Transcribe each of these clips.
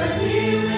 He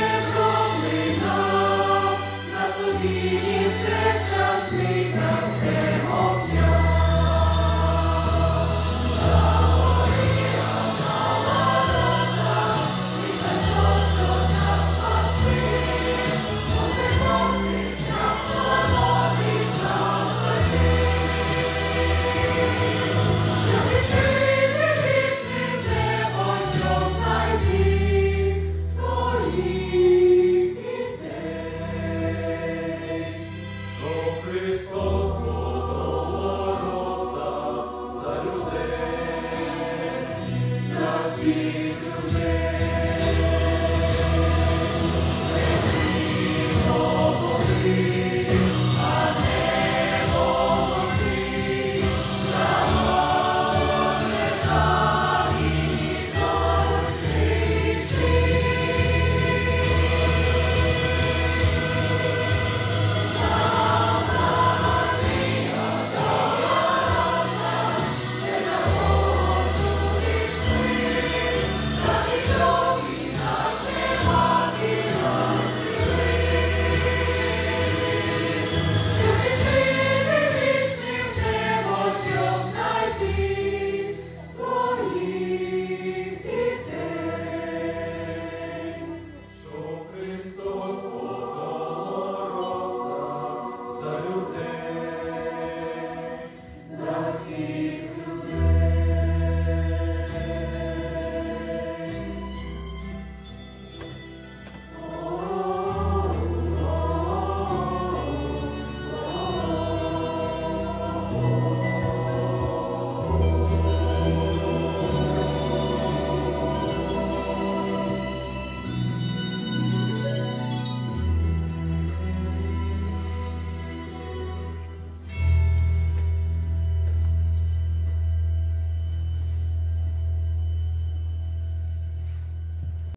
You.